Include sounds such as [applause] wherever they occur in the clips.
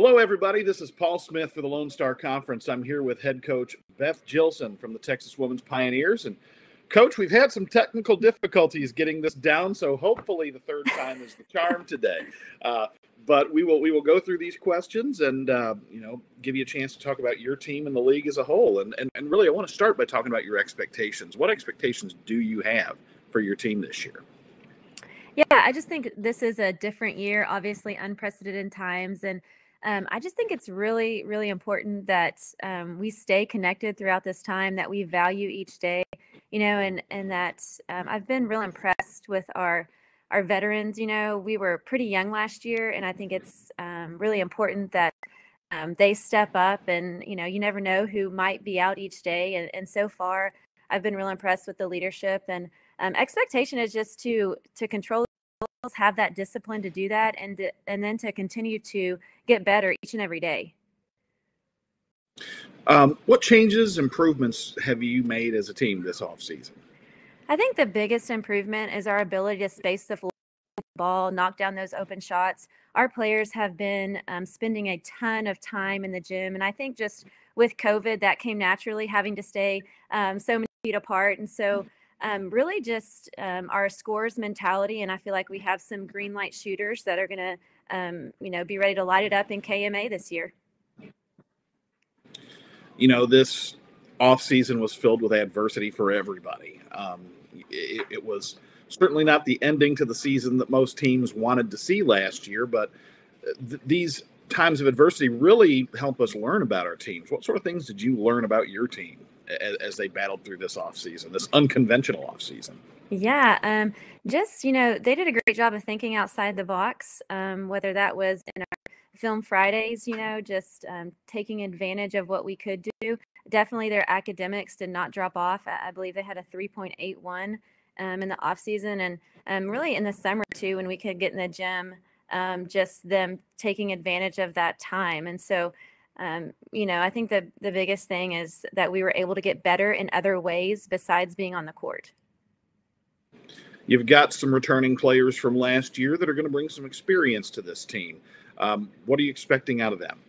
Hello, everybody. This is Paul Smith for the Lone Star Conference. I'm here with head coach Beth Jillson from the Texas Women's Pioneers. And, coach, we've had some technical difficulties getting this down, so hopefully the third time is the charm today. Uh, but we will we will go through these questions and uh, you know give you a chance to talk about your team and the league as a whole. And, and and really, I want to start by talking about your expectations. What expectations do you have for your team this year? Yeah, I just think this is a different year, obviously unprecedented times, and um, I just think it's really, really important that um, we stay connected throughout this time, that we value each day, you know, and and that um, I've been real impressed with our our veterans. You know, we were pretty young last year, and I think it's um, really important that um, they step up. And you know, you never know who might be out each day. And, and so far, I've been real impressed with the leadership and um, expectation is just to to control have that discipline to do that and to, and then to continue to get better each and every day. Um, what changes improvements have you made as a team this off season i think the biggest improvement is our ability to space the ball knock down those open shots. Our players have been um, spending a ton of time in the gym and i think just with covid that came naturally having to stay um, so many feet apart. And so um, really just um, our scores mentality. And I feel like we have some green light shooters that are going to, um, you know, be ready to light it up in KMA this year. You know, this off season was filled with adversity for everybody. Um, it, it, was certainly not the ending to the season that most teams wanted to see last year, but uh, th- these times of adversity really help us learn about our teams. What sort of things did you learn about your team? As, as they battled through this offseason, this unconventional offseason? Yeah, um, just you know, they did a great job of thinking outside the box. Um, whether that was in our film Fridays, you know, just um, taking advantage of what we could do. Definitely, their academics did not drop off. I, I believe they had a 3.81 um, in the off season, and um, really in the summer too, when we could get in the gym. Um, just them taking advantage of that time, and so um, you know, I think the the biggest thing is that we were able to get better in other ways besides being on the court. You've got some returning players from last year that are going to bring some experience to this team. Um, what are you expecting out of them?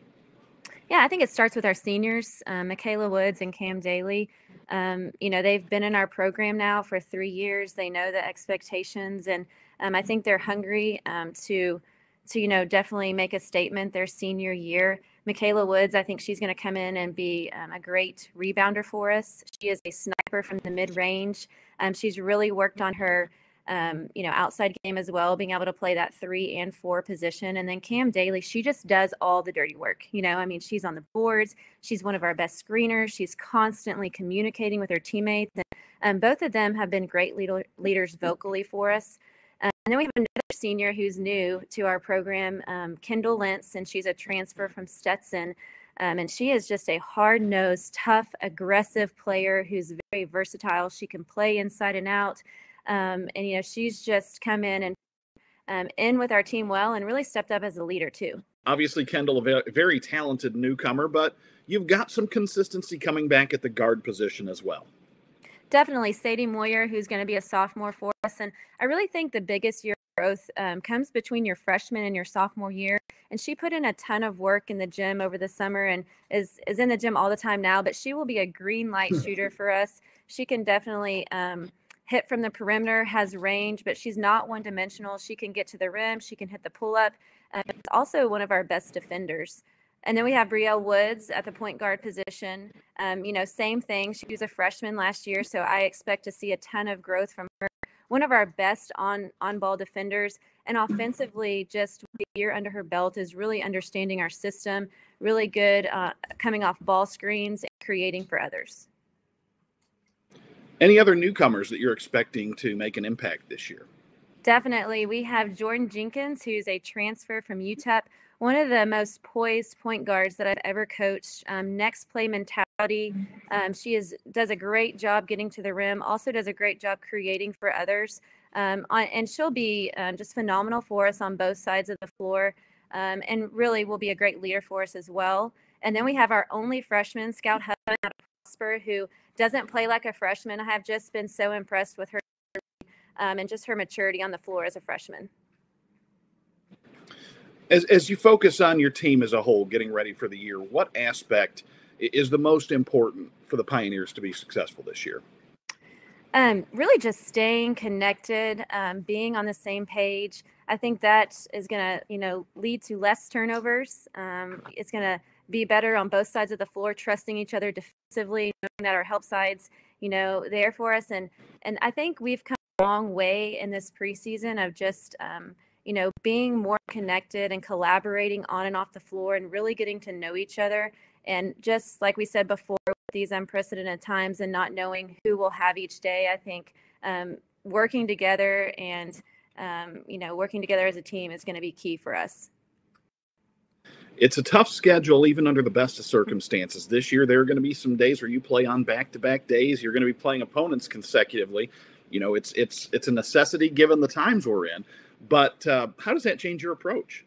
Yeah, I think it starts with our seniors, um, Michaela Woods and Cam Daly. Um, you know, they've been in our program now for three years. They know the expectations, and um, I think they're hungry um, to to you know definitely make a statement their senior year. Michaela Woods, I think she's going to come in and be um, a great rebounder for us. She is a sniper from the mid range. Um, she's really worked on her, um, you know, outside game as well, being able to play that three and four position. And then Cam Daly, she just does all the dirty work. You know, I mean, she's on the boards. She's one of our best screeners. She's constantly communicating with her teammates. And um, both of them have been great leader- leaders vocally for us. Um, and then we have another senior who's new to our program, um, Kendall Lentz, and she's a transfer from Stetson. Um, and she is just a hard nosed, tough, aggressive player who's very versatile. She can play inside and out. Um, and, you know, she's just come in and um, in with our team well and really stepped up as a leader, too. Obviously, Kendall, a very talented newcomer, but you've got some consistency coming back at the guard position as well definitely Sadie Moyer, who's going to be a sophomore for us. And I really think the biggest year growth um, comes between your freshman and your sophomore year. And she put in a ton of work in the gym over the summer and is is in the gym all the time now. But she will be a green light [laughs] shooter for us. She can definitely um, hit from the perimeter, has range, but she's not one dimensional. She can get to the rim. She can hit the pull up. Um, also one of our best defenders. And then we have Brielle Woods at the point guard position. Um, you know, same thing. She was a freshman last year, so I expect to see a ton of growth from her. One of our best on on ball defenders, and offensively, just a year under her belt is really understanding our system. Really good uh, coming off ball screens and creating for others. Any other newcomers that you're expecting to make an impact this year? Definitely. We have Jordan Jenkins, who's a transfer from UTEP one of the most poised point guards that I've ever coached. Um, next play mentality. Um, she is does a great job getting to the rim. Also does a great job creating for others. Um, on, and she'll be um, just phenomenal for us on both sides of the floor. Um, and really will be a great leader for us as well. And then we have our only freshman, Scout Hudson Prosper, who doesn't play like a freshman. I have just been so impressed with her um, and just her maturity on the floor as a freshman As, as you focus on your team as a whole, getting ready for the year, what aspect is the most important for the Pioneers to be successful this year? Um, really, just staying connected, um, being on the same page. I think that is going to, you know, lead to less turnovers. Um, it's going to be better on both sides of the floor, trusting each other defensively, knowing that our help sides, you know, there for us. And and I think we've come a long way in this preseason of just, um, you know, being more connected and collaborating on and off the floor, and really getting to know each other. And just like we said before, these unprecedented times and not knowing who we'll have each day, I think um, working together and um, you know working together as a team is going to be key for us. It's a tough schedule, even under the best of circumstances. This year, there are going to be some days where you play on back-to-back days. You're going to be playing opponents consecutively. You know, it's it's it's a necessity given the times we're in. But uh, how does that change your approach?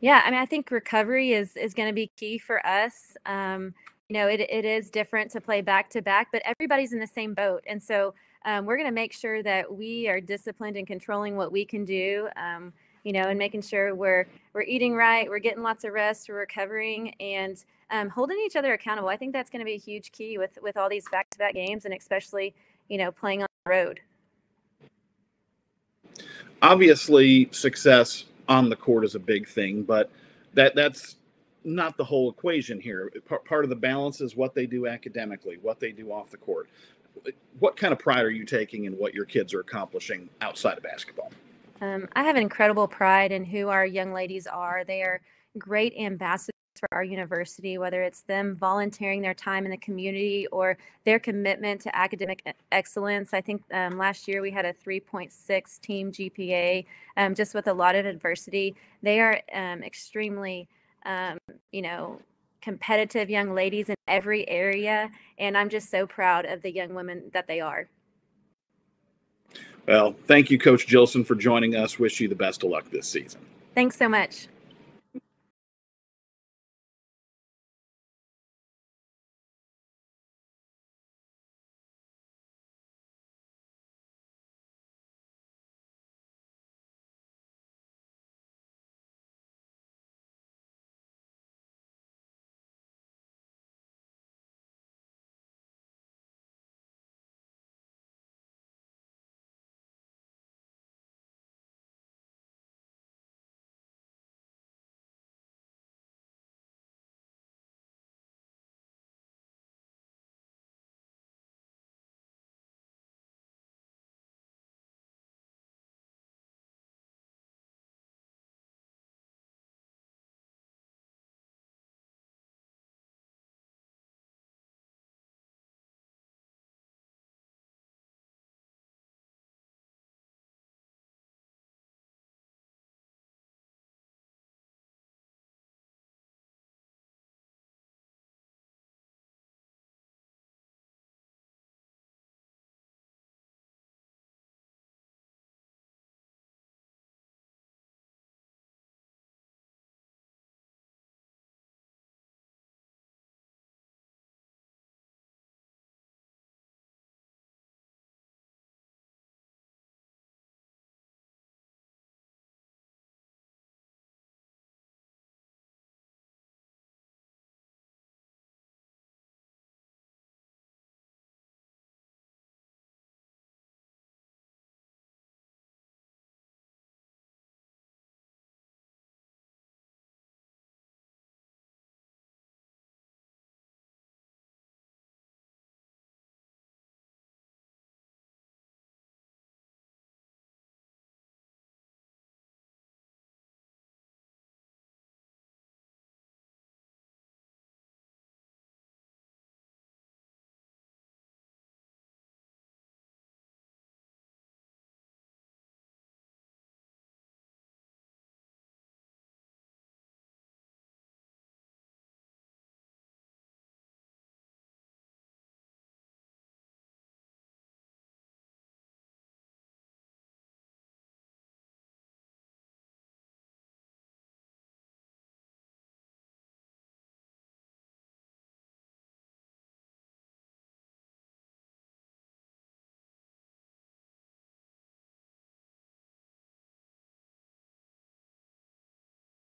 Yeah, I mean, I think recovery is is going to be key for us. Um, you know, it, it is different to play back to back, but everybody's in the same boat. And so um, we're going to make sure that we are disciplined in controlling what we can do. Um, you know, and making sure we're we're eating right, we're getting lots of rest, we're recovering, and um, holding each other accountable. I think that's going to be a huge key with with all these back to back games, and especially you know playing on the road. Obviously, success on the court is a big thing, but that that's not the whole equation here. Part part of the balance is what they do academically, what they do off the court. What kind of pride are you taking in what your kids are accomplishing outside of basketball? Um, I have incredible pride in who our young ladies are. They are great ambassadors for our university, whether it's them volunteering their time in the community or their commitment to academic excellence. I think um, last year we had a 3.6 team GPA, um, just with a lot of adversity. They are um, extremely um, you know, competitive young ladies in every area. And I'm just so proud of the young women that they are. Well, thank you, Coach Jillson, for joining us. Wish you the best of luck this season. Thanks so much.